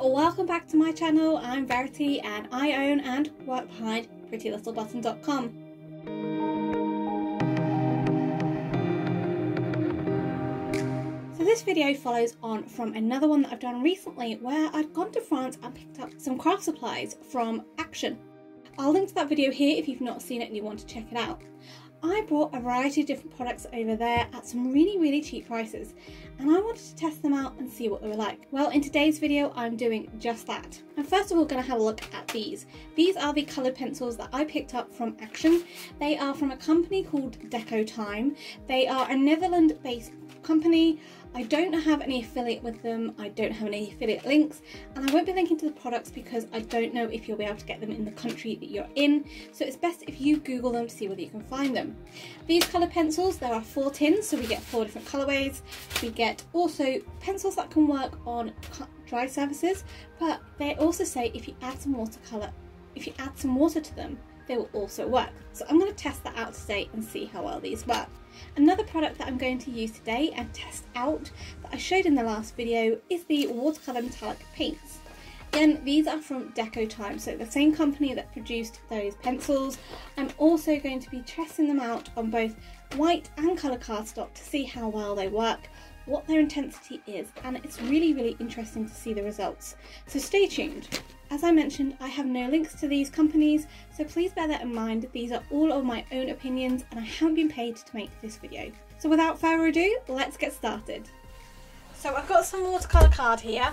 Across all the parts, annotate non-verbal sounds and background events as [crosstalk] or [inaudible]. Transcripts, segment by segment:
Welcome back to my channel. I'm Verity and I own and work behind PrettyLittleButton.com. So this video follows on from another one that I've done recently where I'd gone to France and picked up some craft supplies from Action. I'll link to that video here if you've not seen it and you want to check it out. I bought a variety of different products over there at some really, really cheap prices, and I wanted to test them out and see what they were like. Well, in today's video, I'm doing just that. I'm first of all going to have a look at these. These are the coloured pencils that I picked up from Action. They are from a company called DecoTime. They are a Netherlands-based company. I don't have any affiliate with them, I don't have any affiliate links, and I won't be linking to the products because I don't know if you'll be able to get them in the country that you're in, so it's best if you Google them to see whether you can find them. These colour pencils, there are four tins, so we get four different colourways. We get also pencils that can work on dry surfaces, but they also say if you add some watercolour, if you add some water to them, they will also work. So I'm going to test that out today and see how well these work. Another product that I'm going to use today and test out that I showed in the last video is the watercolour metallic paints. Again, these are from DecoTime, so the same company that produced those pencils. I'm also going to be testing them out on both white and colour cardstock to see how well they work, what their intensity is, and it's really, really interesting to see the results. So stay tuned. As I mentioned, I have no links to these companies, so please bear that in mind. These are all of my own opinions and I haven't been paid to make this video. So without further ado, let's get started. So I've got some watercolour card here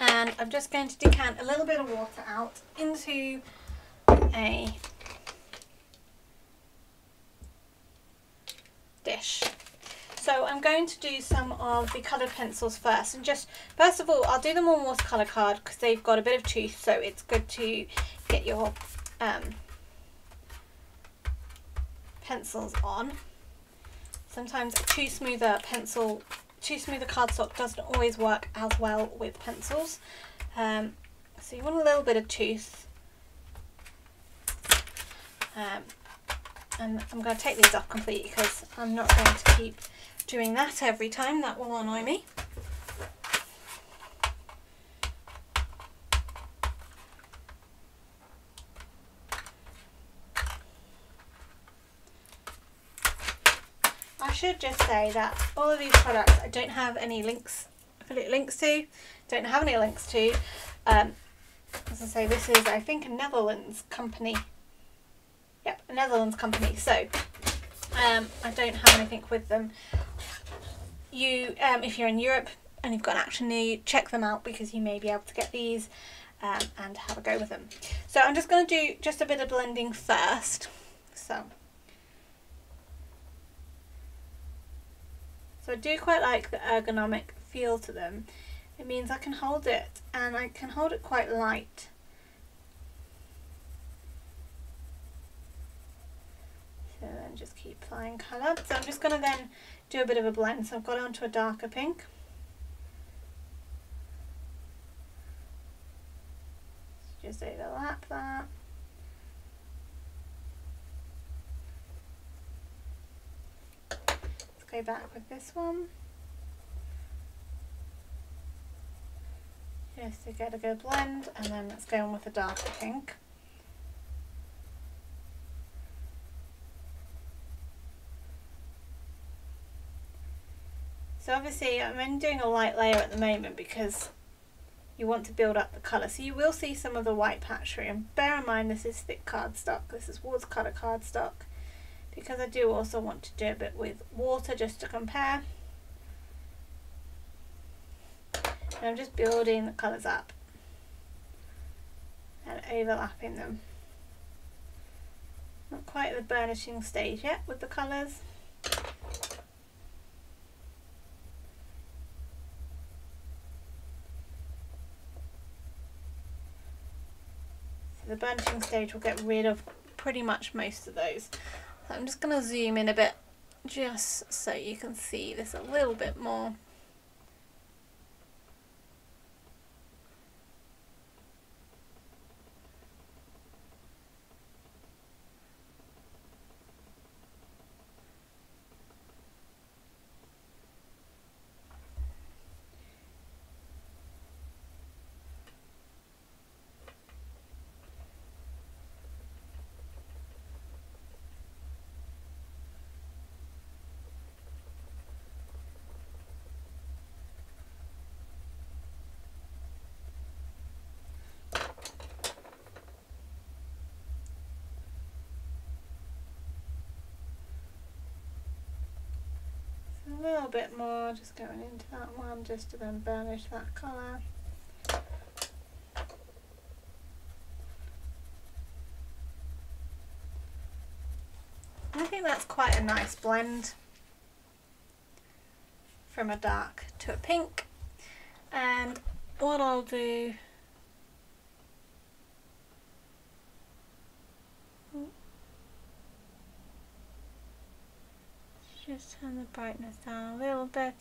and I'm just going to decant a little bit of water out into a dish. So I'm going to do some of the coloured pencils first and just first of all I'll do them on watercolour card because they've got a bit of tooth so it's good to get your um, pencils on. Sometimes too smooth a pencil, too smooth a cardstock doesn't always work as well with pencils. Um, so you want a little bit of tooth. Um, and I'm going to take these off completely because I'm not going to keep doing that every time, that will annoy me. I should just say that all of these products I don't have any links, affiliate links to, don't have any links to. Um, as I say, this is I think a Netherlands company. Yep, a Netherlands company. So um, I don't have anything with them you, um, if you're in Europe and you've got an action near you, check them out because you may be able to get these um, and have a go with them. So I'm just going to do just a bit of blending first. So, so I do quite like the ergonomic feel to them. It means I can hold it and I can hold it quite light. So then just keep applying colour. So I'm just going to then do a bit of a blend. So I've got onto a darker pink. Just overlap that. Let's go back with this one. Just to get a good blend and then let's go on with a darker pink. So obviously I'm only doing a light layer at the moment because you want to build up the colour. So you will see some of the white patch through. And bear in mind this is thick cardstock. This is watercolour cardstock because I do also want to do a bit with water just to compare. And I'm just building the colours up and overlapping them. Not quite at the burnishing stage yet with the colours. The burnishing stage will get rid of pretty much most of those. I'm just going to zoom in a bit just so you can see this a little bit more. A little bit more just going into that one just to then burnish that colour. I think that's quite a nice blend from a dark to a pink and what I'll do turn the brightness down a little bit.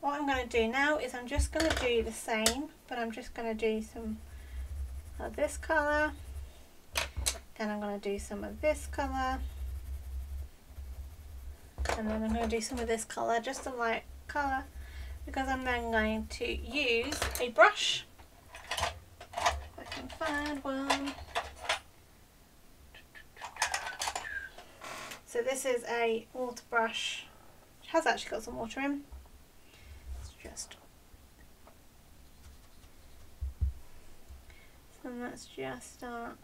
What I'm going to do now is I'm just going to do the same but I'm just going to do some of this colour then I'm going to do some of this colour and then I'm going to do some of this colour just a light colour because I'm then going to use a brush. If I can find one. So this is a water brush which has actually got some water in. Just so let's just start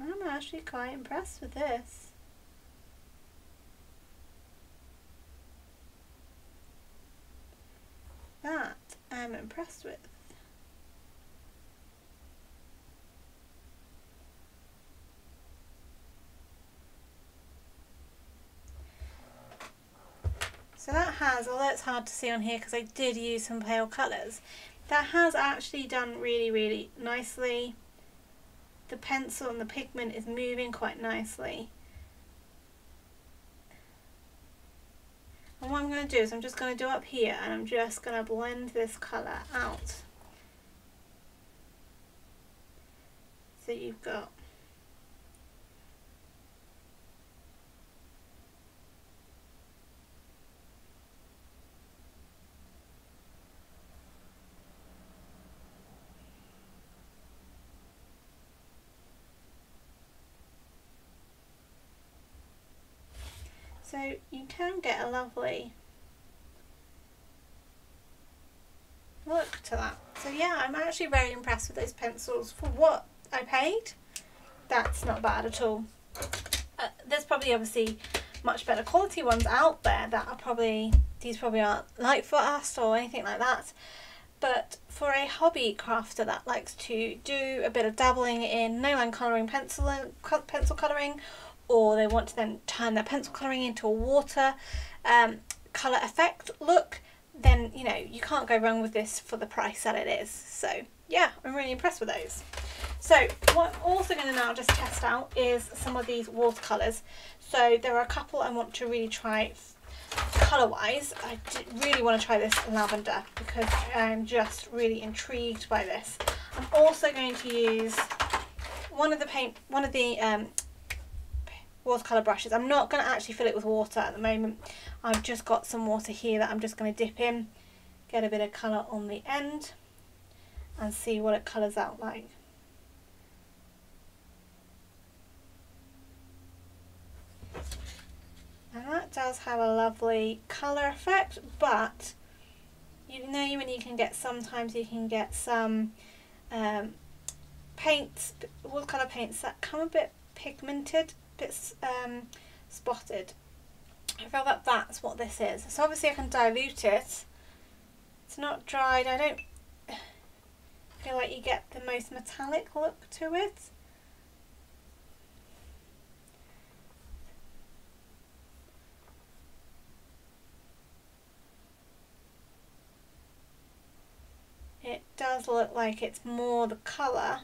I'm actually quite impressed with this. That I'm impressed with. So that has, although it's hard to see on here because I did use some pale colours, that has actually done really, really nicely. The pencil and the pigment is moving quite nicely. And what I'm going to do is I'm just going to do up here and I'm just going to blend this colour out. So you've got So you can get a lovely look to that. So yeah, I'm actually very impressed with those pencils for what I paid. That's not bad at all. Uh, there's probably obviously much better quality ones out there that are probably, these probably aren't lightfast or anything like that. But for a hobby crafter that likes to do a bit of dabbling in no line colouring pencil, pencil colouring or they want to then turn their pencil colouring into a water um, colour effect look, then you know you can't go wrong with this for the price that it is. So yeah, I'm really impressed with those. So what I'm also going to now just test out is some of these watercolours. So there are a couple I want to really try colour wise. I really want to try this lavender because I'm just really intrigued by this. I'm also going to use one of the paint, one of the um, watercolour brushes. I'm not going to actually fill it with water at the moment. I've just got some water here that I'm just going to dip in, get a bit of colour on the end and see what it colours out like. And that does have a lovely colour effect, but you know when you can get, sometimes you can get some um, paints, watercolour paints that come a bit pigmented bit um, spotted. I feel that that's what this is. So obviously I can dilute it. It's not dried. I don't [sighs] feel like you get the most metallic look to it. It does look like it's more the colour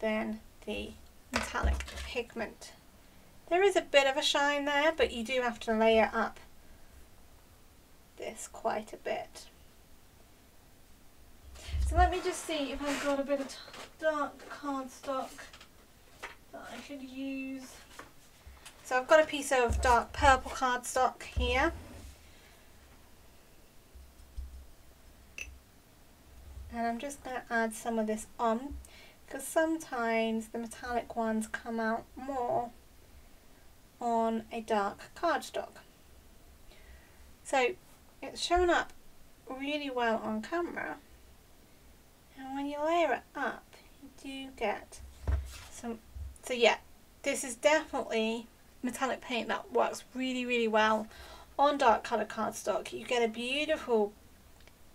than the metallic pigment. There is a bit of a shine there, but you do have to layer up this quite a bit. So let me just see if I've got a bit of dark cardstock that I could use. So I've got a piece of dark purple cardstock here. And I'm just going to add some of this on because sometimes the metallic ones come out more on a dark cardstock. So it's shown up really well on camera. And when you layer it up you do get some so yeah this is definitely metallic paint that works really really well on dark colour cardstock. You get a beautiful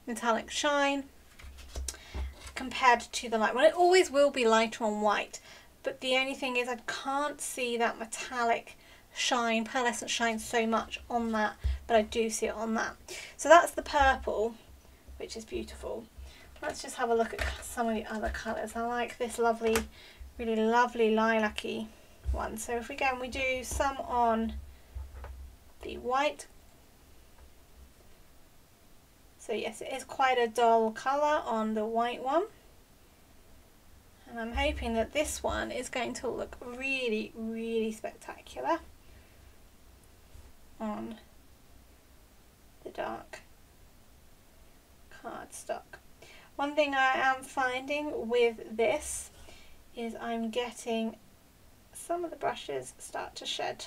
metallic shine compared to the light one. It always will be lighter on white, but the only thing is I can't see that metallic shine, pearlescent shine so much on that, but I do see it on that. So that's the purple, which is beautiful. Let's just have a look at some of the other colours. I like this lovely, really lovely lilac-y one. So if we go and we do some on the white so yes, it is quite a dull colour on the white one. And I'm hoping that this one is going to look really, really spectacular on the dark cardstock. One thing I am finding with this is I'm getting some of the brushes start to shed.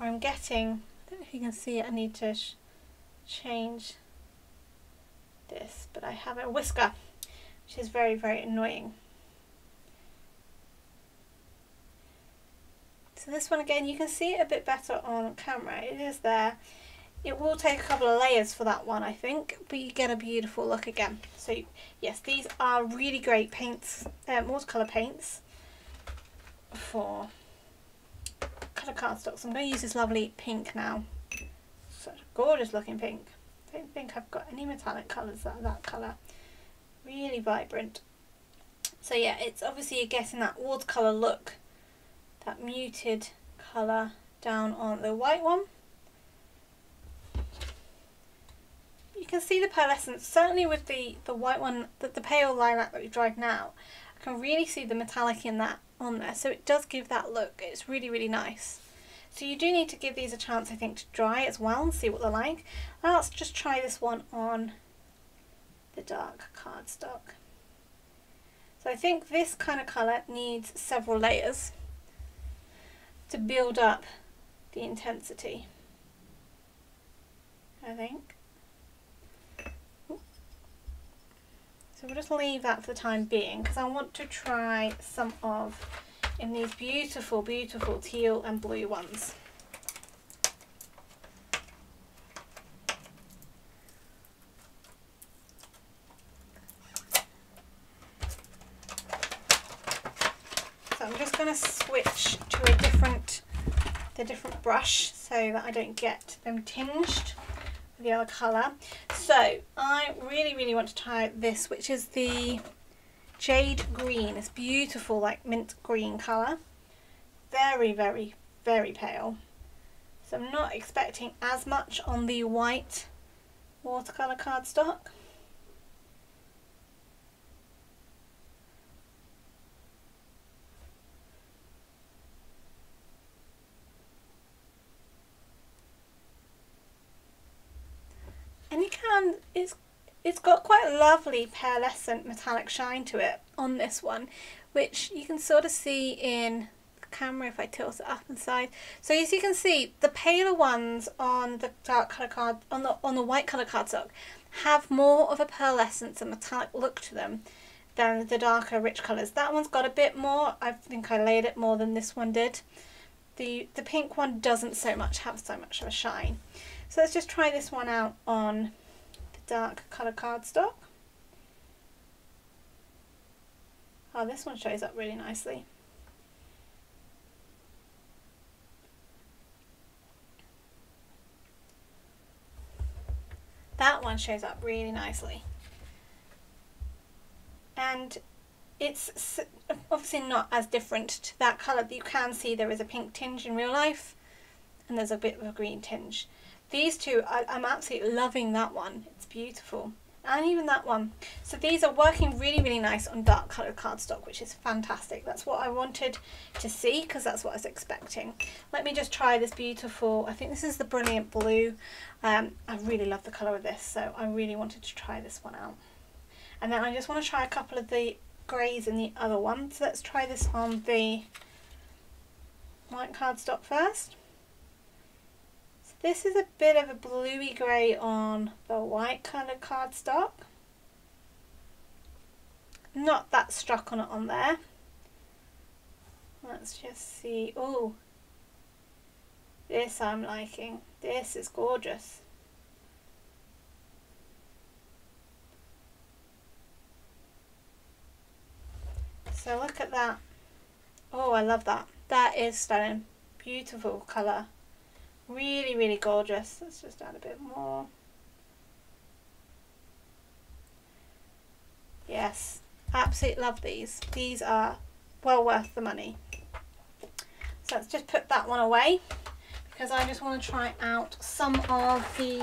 Or I'm getting, I don't know if you can see it, I need to change this, but I have a whisker, which is very, very annoying. So this one again, you can see it a bit better on camera. It is there. It will take a couple of layers for that one, I think, but you get a beautiful look again. So yes, these are really great paints, um, watercolour paints for colour cardstock. So I'm going to use this lovely pink now. Such a gorgeous looking pink. I don't think I've got any metallic colours that are that colour. Really vibrant. So yeah, it's obviously you're getting that watercolour look, that muted colour down on the white one. You can see the pearlescence, certainly with the, the white one, the, the pale lilac that we've dried now, I can really see the metallic in that on there, so it does give that look. It's really, really nice. So you do need to give these a chance, I think, to dry as well and see what they're like. Let's just try this one on the dark cardstock. So I think this kind of colour needs several layers to build up the intensity. I think. So we'll just leave that for the time being because I want to try some of in these beautiful, beautiful teal and blue ones. So I'm just going to switch to a different, the different brush so that I don't get them tinged with the other colour. So I really, really want to try this, which is the jade green. It's beautiful, like mint green colour. Very, very, very pale. So I'm not expecting as much on the white watercolour cardstock. And you can, it's it's got quite a lovely pearlescent metallic shine to it on this one, which you can sort of see in the camera if I tilt it up and side. So as you can see, the paler ones on the dark colour card, on the, on the white colour cardstock, have more of a pearlescence and metallic look to them than the darker rich colours. That one's got a bit more, I think I laid it more than this one did. The, the pink one doesn't so much have so much of a shine. So let's just try this one out on dark colour cardstock. Oh, this one shows up really nicely. That one shows up really nicely. And it's obviously not as different to that colour. but You can see there is a pink tinge in real life and there's a bit of a green tinge. These two, I, I'm absolutely loving that one. It's beautiful. And even that one. So these are working really, really nice on dark coloured cardstock, which is fantastic. That's what I wanted to see because that's what I was expecting. Let me just try this beautiful, I think this is the Brilliant Blue. Um, I really love the colour of this, so I really wanted to try this one out. And then I just want to try a couple of the greys in the other one. So let's try this on the white cardstock first. This is a bit of a bluey grey on the white kind of cardstock. Not that struck on it on there. Let's just see. Oh, this I'm liking. This is gorgeous. So look at that. Oh, I love that. That is stunning. Beautiful colour. Really, really gorgeous. Let's just add a bit more. Yes, absolutely love these. These are well worth the money. So let's just put that one away because I just want to try out some of the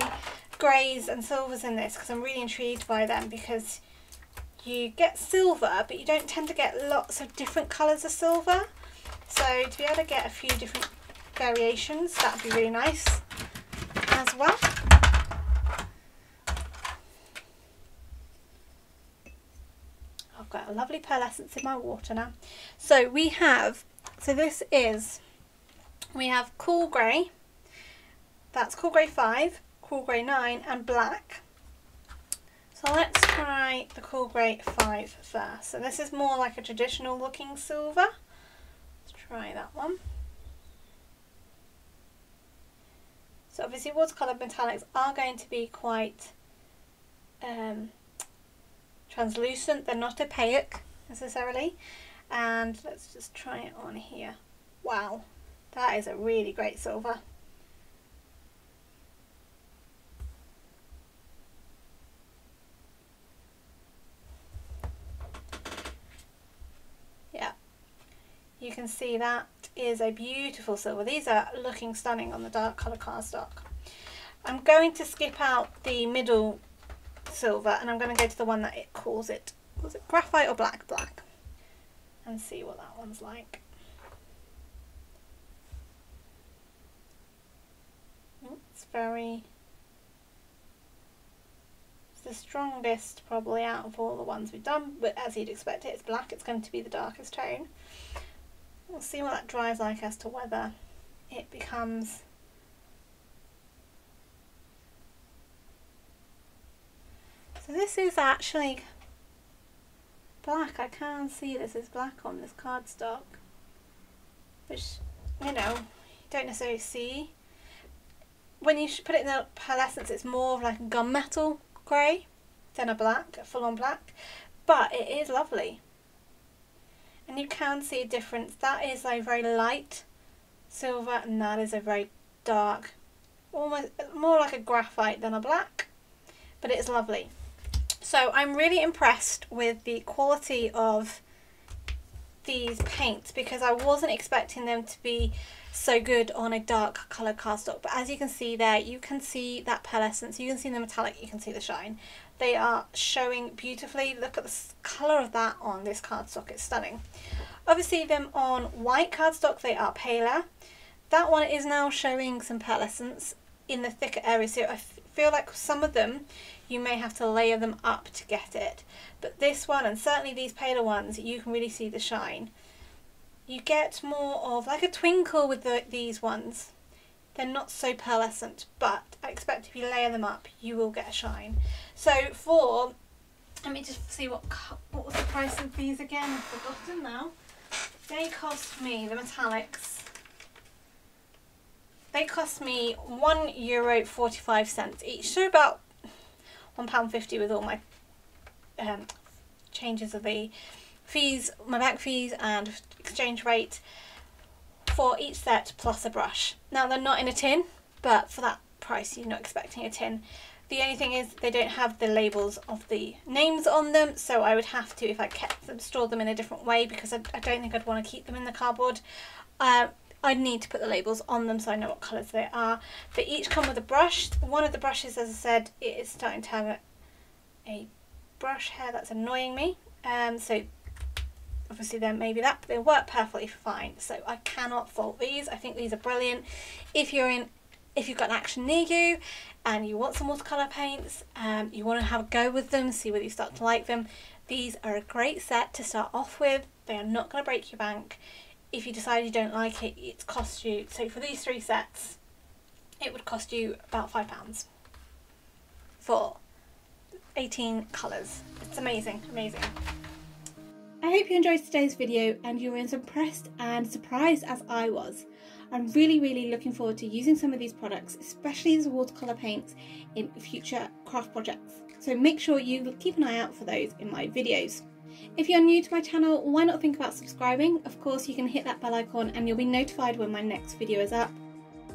greys and silvers in this because I'm really intrigued by them because you get silver but you don't tend to get lots of different colours of silver so to be able to get a few different variations that would be really nice as well. I've got a lovely pearlescence in my water now. So we have, so this is, we have cool grey, that's cool grey 5, cool grey 9 and black so let's try the Cool Grey 5 first. So this is more like a traditional looking silver. Let's try that one. So obviously watercolour metallics are going to be quite um, translucent. They're not opaque necessarily. And let's just try it on here. Wow, that is a really great silver. Yeah, you can see that is a beautiful silver. These are looking stunning on the dark colour cardstock. I'm going to skip out the middle silver and I'm going to go to the one that it calls it, was it graphite or black? Black. And see what that one's like. It's very, it's the strongest probably out of all the ones we've done, but as you'd expect it, it's black, it's going to be the darkest tone. We'll see what that dries like as to whether it becomes So this is actually black. I can see this is black on this cardstock. Which, you know, you don't necessarily see. When you put it in the pearlescence, it's more of like a gunmetal grey than a black, a full-on black. But it is lovely and you can see a difference. That is a very light silver and that is a very dark, almost more like a graphite than a black, but it's lovely. So I'm really impressed with the quality of these paints because I wasn't expecting them to be so good on a dark colour cardstock but as you can see there you can see that pearlescence you can see the metallic you can see the shine they are showing beautifully. Look at the colour of that on this cardstock. It's stunning. Obviously them on white cardstock they are paler. That one is now showing some pearlescence in the thicker areas so I feel like some of them you may have to layer them up to get it. But this one and certainly these paler ones you can really see the shine. You get more of like a twinkle with the, these ones. They're not so pearlescent, but I expect if you layer them up, you will get a shine. So for, let me just see what what was the price of these again, I've forgotten now. They cost me, the metallics, they cost me one euro 45 cents each, so about one pound fifty with all my um, changes of the fees, my bank fees and exchange rate for each set plus a brush. Now they're not in a tin, but for that price you're not expecting a tin. The only thing is they don't have the labels of the names on them, so I would have to, if I kept them, store them in a different way because I, I don't think I'd want to keep them in the cardboard. Uh, I'd need to put the labels on them so I know what colours they are. They each come with a brush. One of the brushes, as I said, it is starting to have a, a brush hair that's annoying me. Um, so obviously then maybe that they work perfectly fine so I cannot fault these I think these are brilliant if you're in if you've got an action near you and you want some watercolour paints um, you want to have a go with them see whether you start to like them These are a great set to start off with. They are not going to break your bank. If you decide you don't like it, it's cost you, so for these three sets, it would cost you about £5 for 18 colours. It's amazing, amazing. I hope you enjoyed today's video and you were as impressed and surprised as I was. I'm really, really looking forward to using some of these products, especially as watercolour paints in future craft projects. So make sure you keep an eye out for those in my videos. If you're new to my channel, why not think about subscribing? Of course, you can hit that bell icon and you'll be notified when my next video is up.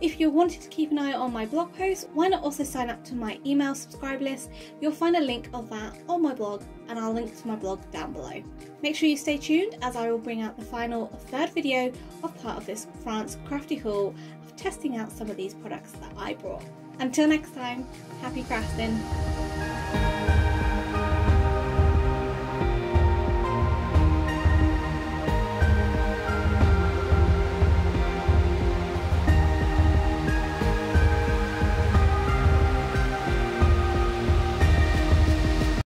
If you're wanting to keep an eye on my blog posts, why not also sign up to my email subscribe list? You'll find a link of that on my blog and I'll link to my blog down below. Make sure you stay tuned as I will bring out the final third video of part of this France crafty haul of testing out some of these products that I brought. Until next time, happy crafting!